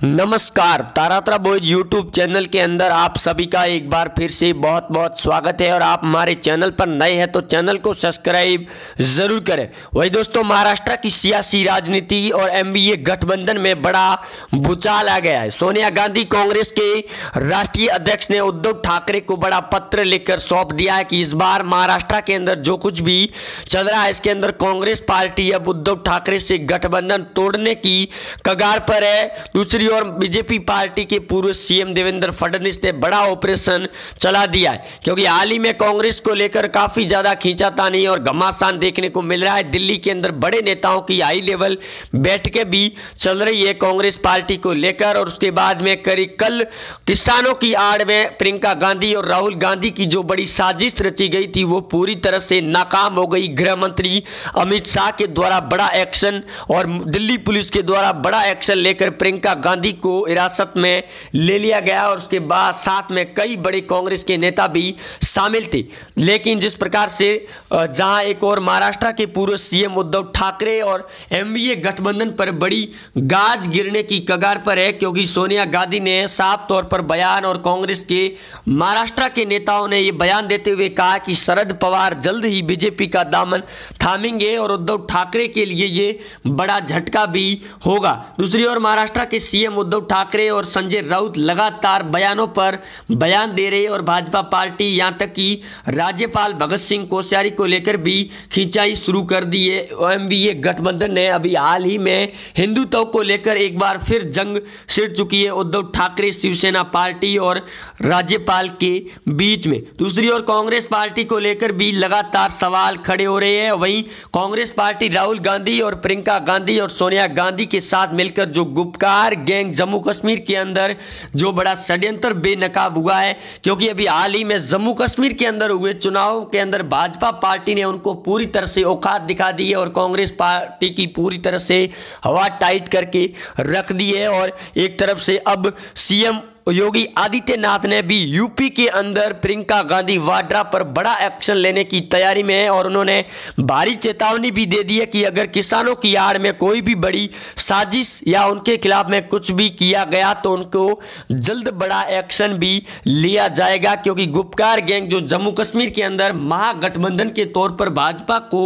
नमस्कार, तारात्रा boys YouTube channel के अंदर आप सभी का एक बार फिर से बहुत बहुत स्वागत है और आप हमारे चैनल पर नए हैं तो चैनल को सब्सक्राइब ज़रूर करें। वही दोस्तों, महाराष्ट्र की सियासी राजनीति और एमबीए गठबंधन में बड़ा भूचाल आ गया है। सोनिया गांधी कांग्रेस के राष्ट्रीय अध्यक्ष ने उद्धव ठाकरे को बड़ा पत्र लिखकर सौंप दिया है कि इस बार महाराष्ट्र के अंदर जो कुछ भी चल रहा है, इसके अंदर कांग्रेस पार्टी अब उद्धव ठाकरे से गठबंधन तोड़ने की कगार पर है। दूसरी और बीजेपी पार्टी के पूर्व सीएम देवेंद्र फडणवीस ने बड़ा ऑपरेशन चला दिया है, क्योंकि हाल ही में कांग्रेस को लेकर काफ़ी ज़्यादा खींचातानी और घमासान देखने को मिल रहा है। दिल्ली के अंदर बड़े नेताओं की हाई लेवल बैठकें भी चल रही है कांग्रेस पार्टी को लेकर, और उसके बाद में करीब कल किसानों की आड़ में प्रियंका गांधी और राहुल गांधी की जो बड़ी साजिश रची गई थी, वो पूरी तरह से नाकाम हो गई। गृह मंत्री अमित शाह के द्वारा बड़ा एक्शन और दिल्ली पुलिस के द्वारा बड़ा एक्शन लेकर प्रियंका गांधी को हिरासत में ले लिया गया और उसके बाद साथ में कई बड़े कांग्रेस के नेता भी शामिल थे। लेकिन जिस प्रकार से जहाँ एक और महाराष्ट्र के पूर्व सीएम उद्धव ठाकरे और एमवीए गठबंधन पर बड़ी गाज गिरने की कगार पर है, क्योंकि सोनिया गांधी ने साफ़ तौर पर बयान और कांग्रेस के महाराष्ट्र के नेताओं ने यह बयान देते हुए कहा कि शरद पवार जल्द ही बीजेपी का दामन थामेंगे और उद्धव ठाकरे के लिए ये बड़ा झटका भी होगा। दूसरी ओर महाराष्ट्र के सीएम उद्धव ठाकरे और संजय राउत लगातार बयानों पर बयान दे रहे और भाजपा पार्टी यहाँ तक कि राज्यपाल भगत सिंह कोश्यारी को लेकर भी खिंचाई शुरू कर दी है। एम गठबंधन ने अभी हाल ही में हिंदुत्व को लेकर एक बार फिर जंग छिड़ चुकी है उद्धव ठाकरे शिवसेना पार्टी और राज्यपाल के बीच में। दूसरी ओर कांग्रेस पार्टी को लेकर भी लगातार सवाल खड़े हो रहे हैं। वहीं कांग्रेस पार्टी राहुल गांधी और प्रियंका गांधी और सोनिया गांधी के साथ मिलकर जो गुपकार गैंग जम्मू कश्मीर के अंदर जो बड़ा षड्यंत्र बेनकाब हुआ है, क्योंकि अभी हाल ही में जम्मू कश्मीर के अंदर हुए चुनाव के अंदर भाजपा पार्टी ने उनको पूरी तरह से औकात दिखा दी है और कांग्रेस पार्टी की पूरी तरह से हवा टाइट करके रख दी है और एक तरफ़ से अब सीएम योगी आदित्यनाथ ने भी यूपी के अंदर प्रियंका गांधी वाड्रा पर बड़ा एक्शन लेने की तैयारी में है और उन्होंने भारी चेतावनी भी दे दी है कि अगर किसानों की आड़ में कोई भी बड़ी साजिश या उनके खिलाफ में कुछ भी किया गया तो उनको जल्द बड़ा एक्शन भी लिया जाएगा, क्योंकि गुप्कार गैंग जो जम्मू कश्मीर के अंदर महागठबंधन के तौर पर भाजपा को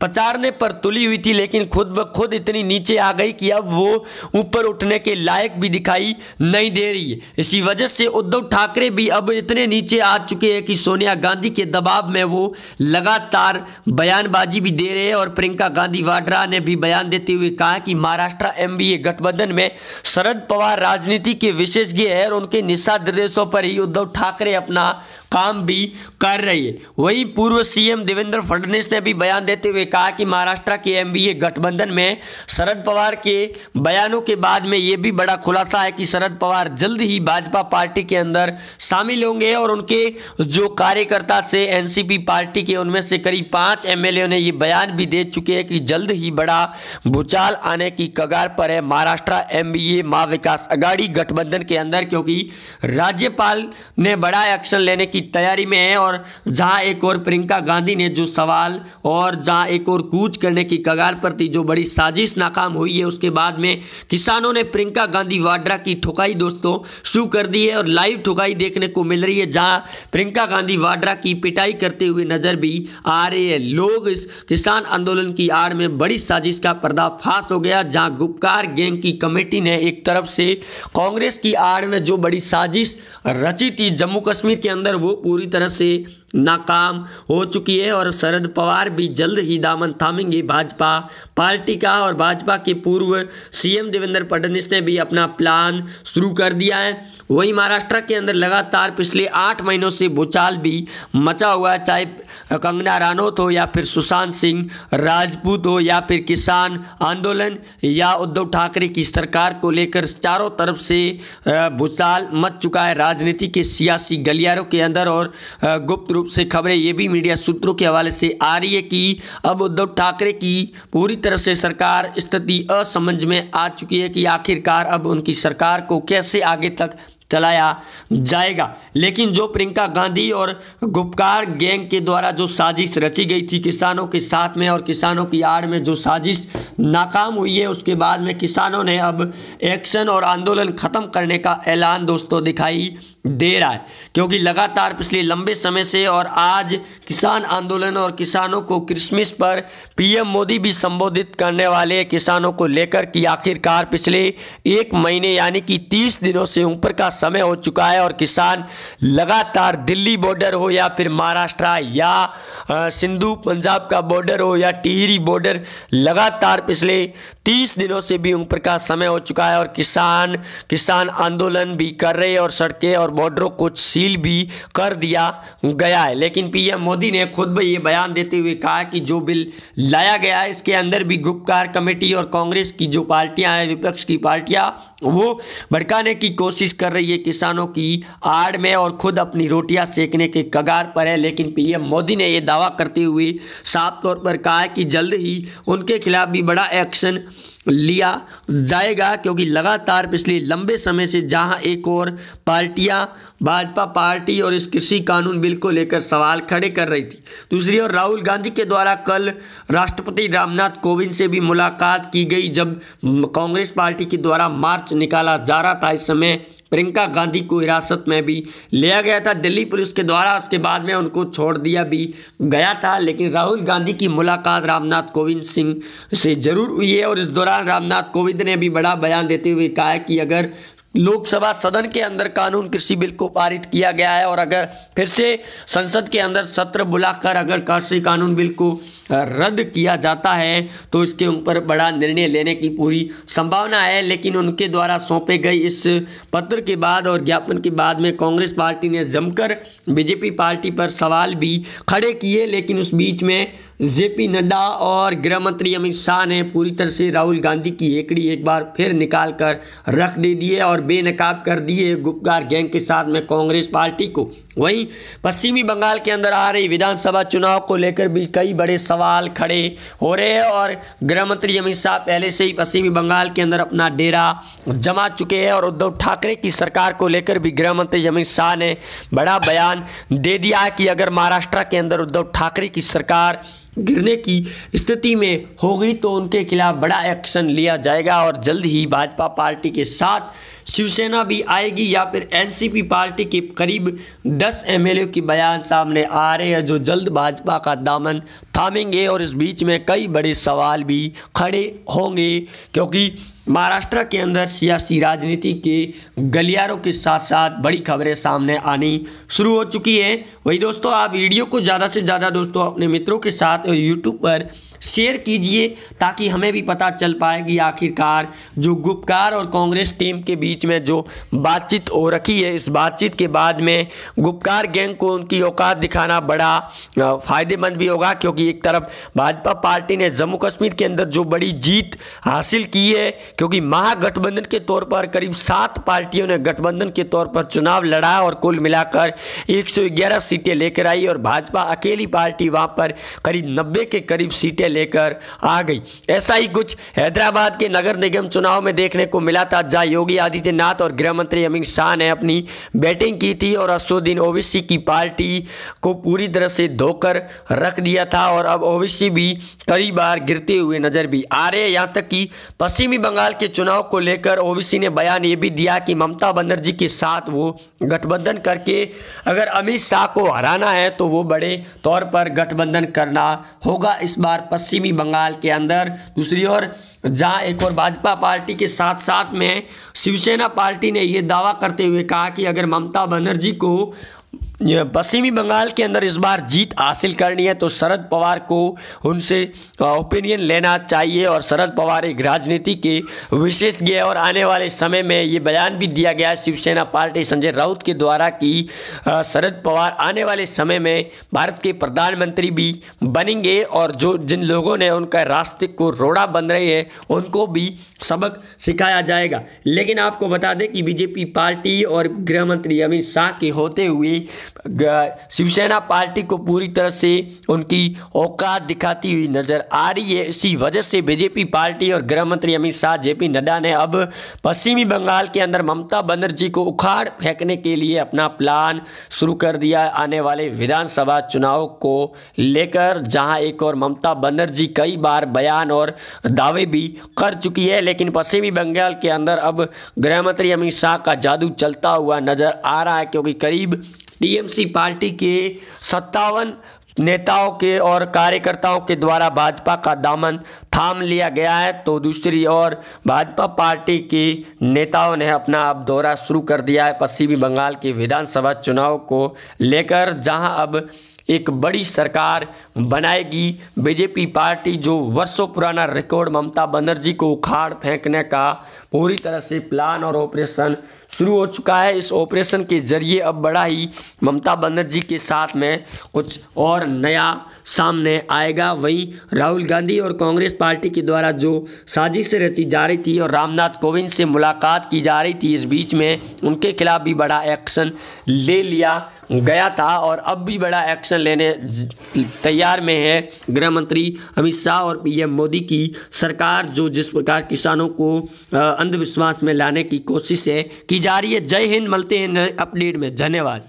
पचारने पर तुली हुई थी, लेकिन खुद ब खुद इतनी नीचे आ गई कि अब वो ऊपर उठने के लायक भी दिखाई नहीं दे रही है। इसी वजह से उद्धव ठाकरे भी अब इतने नीचे आ चुके हैं कि सोनिया गांधी के दबाव में वो लगातार बयानबाजी भी दे रहे हैं और प्रियंका गांधी वाड्रा ने भी बयान देते हुए कहा कि महाराष्ट्र एमबीए गठबंधन में शरद पवार राजनीति के विशेषज्ञ है और उनके निशा निर्देशों पर ही उद्धव ठाकरे अपना काम भी कर रही है। वही पूर्व सीएम देवेंद्र फडणवीस ने भी बयान देते हुए कहा कि महाराष्ट्र के एमबीए गठबंधन में शरद पवार के बयानों के बाद में ये भी बड़ा खुलासा है कि शरद पवार जल्द ही भाजपा पार्टी के अंदर शामिल होंगे और उनके जो कार्यकर्ता से एनसीपी पार्टी के उनमें से करीब पाँच एमएलए ने ये बयान भी दे चुके हैं कि जल्द ही बड़ा भूचाल आने की कगार पर है महाराष्ट्र एमबीए माँ विकास अगाड़ी गठबंधन के अंदर, क्योंकि राज्यपाल ने बड़ा एक्शन लेने की तैयारी में है और जहाँ एक और प्रियंका गांधी ने जो सवाल और जहाँ एक और कूच करने की कगार पर थी, जो बड़ी साजिश नाकाम हुई है, उसके बाद में किसानों ने प्रियंका गांधी वाड्रा की ठुकाई दोस्तों शुरू कर दी है और लाइव ठुकाई देखने को मिल रही है, जहाँ प्रियंका गांधी वाड्रा की पिटाई करते हुए नज़र भी आ रही है। लोग इस किसान आंदोलन की आड़ में बड़ी साजिश का पर्दाफाश हो गया, जहाँ गुप्कार गैंग की कमेटी ने एक तरफ़ से कांग्रेस की आड़ में जो बड़ी साजिश रची थी, जम्मू कश्मीर के अंदर वो पूरी तरह से नाकाम हो चुकी है और शरद पवार भी जल्द ही दामन थामेंगे भाजपा पार्टी का। और भाजपा के पूर्व सीएम देवेंद्र फडणवीस ने भी अपना प्लान शुरू कर दिया है। वहीं महाराष्ट्र के अंदर लगातार पिछले आठ महीनों से भूचाल भी मचा हुआ है। चाहे कंगना रानौत हो या फिर सुशांत सिंह राजपूत हो या फिर किसान आंदोलन या उद्धव ठाकरे की सरकार को लेकर चारों तरफ़ से भूचाल मच चुका है। राजनीति के सियासी गलियारों के अंदर और गुप्त रूप से खबरें, ये भी मीडिया सूत्रों के हवाले से आ रही है कि अब उद्धव ठाकरे की पूरी तरह से सरकार स्थिति असमझ में आ चुकी है कि आखिरकार अब उनकी सरकार को कैसे आगे तक चलाया जाएगा। लेकिन जो प्रियंका गांधी और गुप्कार गैंग के द्वारा जो साजिश रची गई थी, किसानों के साथ में और किसानों की आड़ में जो साजिश नाकाम हुई है, उसके बाद में किसानों ने अब एक्शन और आंदोलन ख़त्म करने का ऐलान दोस्तों दिखाई दे रहा है, क्योंकि लगातार पिछले लंबे समय से और आज किसान आंदोलन और किसानों को क्रिसमस पर पीएम मोदी भी संबोधित करने वाले किसानों को लेकर कि आखिरकार पिछले एक महीने यानी कि तीस दिनों से ऊपर का समय हो चुका है और किसान लगातार दिल्ली बॉर्डर हो या फिर महाराष्ट्र या सिंधु पंजाब का बॉर्डर हो या टिहरी बॉर्डर लगातार पिछले तीस दिनों से भी ऊपर का समय हो चुका है और किसान किसान आंदोलन भी कर रहे हैं और सड़कें और बॉर्डरों को सील भी कर दिया गया है। लेकिन पीएम मोदी ने खुद भी ये बयान देते हुए कहा कि जो बिल लाया गया है, इसके अंदर भी गुप्तकार कमेटी और कांग्रेस की जो पार्टियाँ हैं, विपक्ष की पार्टियाँ वो भड़काने की कोशिश कर रही है किसानों की आड़ में और खुद अपनी रोटियाँ सेकने के कगार पर है। लेकिन पीएम मोदी ने यह दावा करते हुए साफ़ तौर पर कहा है कि जल्द ही उनके खिलाफ भी बड़ा एक्शन लिया जाएगा, क्योंकि लगातार पिछले लंबे समय से जहाँ एक और पार्टियाँ, भाजपा पार्टी और इस कृषि कानून बिल को लेकर सवाल खड़े कर रही थी। दूसरी ओर राहुल गांधी के द्वारा कल राष्ट्रपति रामनाथ कोविंद से भी मुलाकात की गई, जब कांग्रेस पार्टी के द्वारा मार्च निकाला जा रहा था। इस समय प्रियंका गांधी को हिरासत में भी लिया गया था। दिल्ली पुलिस के द्वारा उसके बाद में उनको छोड़ दिया भी गया था, लेकिन राहुल गांधी की मुलाकात रामनाथ कोविंद सिंह से ज़रूर हुई है और इस दौरान रामनाथ कोविंद ने भी बड़ा बयान देते हुए कहा कि अगर लोकसभा सदन के अंदर कानून कृषि बिल को पारित किया गया है और अगर फिर से संसद के अंदर सत्र बुलाकर अगर कृषि कानून बिल को रद्द किया जाता है तो इसके ऊपर बड़ा निर्णय लेने की पूरी संभावना है, लेकिन उनके द्वारा सौंपे गए इस पत्र के बाद और ज्ञापन के बाद में कांग्रेस पार्टी ने जमकर बीजेपी पार्टी पर सवाल भी खड़े किए, लेकिन उस बीच में जेपी नड्डा और गृह मंत्री अमित शाह ने पूरी तरह से राहुल गांधी की एकड़ी एक बार फिर निकाल कर रख दे दिए और बेनकाब कर दिए गुप्कार गैंग के साथ में कांग्रेस पार्टी को। वहीं पश्चिमी बंगाल के अंदर आ रही विधानसभा चुनाव को लेकर भी कई बड़े सवाल खड़े हो रहे हैं और गृह मंत्री अमित शाह पहले से ही पश्चिमी बंगाल के अंदर अपना डेरा जमा चुके हैं और उद्धव ठाकरे की सरकार को लेकर भी गृह मंत्री अमित शाह ने बड़ा बयान दे दिया कि अगर महाराष्ट्र के अंदर उद्धव ठाकरे की सरकार गिरने की स्थिति में होगी तो उनके खिलाफ बड़ा एक्शन लिया जाएगा और जल्द ही भाजपा पार्टी के साथ शिवसेना भी आएगी या फिर एनसीपी पार्टी के करीब 10 एमएलए की बयान सामने आ रहे हैं, जो जल्द भाजपा का दामन थामेंगे। और इस बीच में कई बड़े सवाल भी खड़े होंगे, क्योंकि महाराष्ट्र के अंदर सियासी राजनीति के गलियारों के साथ साथ बड़ी खबरें सामने आनी शुरू हो चुकी है। वही दोस्तों, आप वीडियो को ज़्यादा से ज़्यादा दोस्तों, अपने मित्रों के साथ और यूट्यूब पर शेयर कीजिए ताकि हमें भी पता चल पाए कि आखिरकार जो गुप्कार और कांग्रेस टीम के बीच में जो बातचीत हो रखी है, इस बातचीत के बाद में गुप्कार गैंग को उनकी औकात दिखाना बड़ा फ़ायदेमंद भी होगा क्योंकि एक तरफ़ भाजपा पार्टी ने जम्मू कश्मीर के अंदर जो बड़ी जीत हासिल की है, क्योंकि महागठबंधन के तौर पर करीब सात पार्टियों ने गठबंधन के तौर पर चुनाव लड़ा और कुल मिलाकर एक सौ ग्यारह सीटें लेकर आई और भाजपा अकेली पार्टी वहाँ पर करीब नब्बे के करीब सीटें लेकर आ गई। ऐसा ही कुछ हैदराबाद के नगर निगम चुनाव में देखने को मिला था, जहाँ योगी आदित्यनाथ और गृह मंत्री अमित शाह ने अपनी बैटिंग की थी और असुद्दीन ओवैसी की पार्टी को पूरी तरह से धोकर रख दिया था और अब ओवैसी भी कई बार गिरते हुए नज़र भी आ रहे हैं। यहाँ तक कि पश्चिमी बंगाल के चुनाव को लेकर ओवैसी ने बयान ये भी दिया कि ममता बनर्जी के साथ वो गठबंधन करके अगर अमित शाह को हराना है तो वो बड़े तौर पर गठबंधन करना होगा। इस बार पश्चिमी बंगाल के अंदर। दूसरी ओर, जहाँ एक और भाजपा पार्टी के साथ साथ में शिवसेना पार्टी ने यह दावा करते हुए कहा कि अगर ममता बनर्जी को पश्चिमी बंगाल के अंदर इस बार जीत हासिल करनी है तो शरद पवार को उनसे ओपिनियन लेना चाहिए और शरद पवार एक राजनीति के विशेषज्ञ और आने वाले समय में ये बयान भी दिया गया है शिवसेना पार्टी संजय राउत के द्वारा कि शरद पवार आने वाले समय में भारत के प्रधानमंत्री भी बनेंगे और जो जिन लोगों ने उनका रास्ते को रोड़ा बन रहे हैं, उनको भी सबक सिखाया जाएगा। लेकिन आपको बता दें कि बीजेपी पार्टी और गृह मंत्री अमित शाह के होते हुए शिवसेना पार्टी को पूरी तरह से उनकी औकात दिखाती हुई नज़र आ रही है। इसी वजह से बीजेपी पार्टी और गृह मंत्री अमित शाह, जेपी नड्डा ने अब पश्चिमी बंगाल के अंदर ममता बनर्जी को उखाड़ फेंकने के लिए अपना प्लान शुरू कर दिया। आने वाले विधानसभा चुनाव को लेकर जहाँ एक और ममता बनर्जी कई बार बयान और दावे भी कर चुकी है, लेकिन पश्चिमी बंगाल के अंदर अब गृह मंत्री अमित शाह का जादू चलता हुआ नज़र आ रहा है, क्योंकि करीब टीएमसी पार्टी के सत्तावन नेताओं के और कार्यकर्ताओं के द्वारा भाजपा का दामन थाम लिया गया है। तो दूसरी ओर भाजपा पार्टी के नेताओं ने अपना अब दौरा शुरू कर दिया है। पश्चिमी बंगाल के विधानसभा चुनाव को लेकर, जहाँ अब एक बड़ी सरकार बनाएगी। बीजेपी पार्टी जो वर्षों पुराना रिकॉर्ड ममता बनर्जी को उखाड़ फेंकने का पूरी तरह से प्लान और ऑपरेशन शुरू हो चुका है। इस ऑपरेशन के ज़रिए अब बड़ा ही ममता बनर्जी के साथ में कुछ और नया सामने आएगा। वहीं राहुल गांधी और कांग्रेस पार्टी के द्वारा जो साजिश रची जा रही थी और रामनाथ कोविंद से मुलाकात की जा रही थी, इस बीच में उनके खिलाफ भी बड़ा एक्शन ले लिया गया था और अब भी बड़ा एक्शन लेने तैयार में है। गृह मंत्री अमित शाह और पीएम मोदी की सरकार, जो जिस प्रकार किसानों को अंधविश्वास में लाने की कोशिश है, की जा रही है। जय हिंद, मलते हैं अपडेट में। धन्यवाद।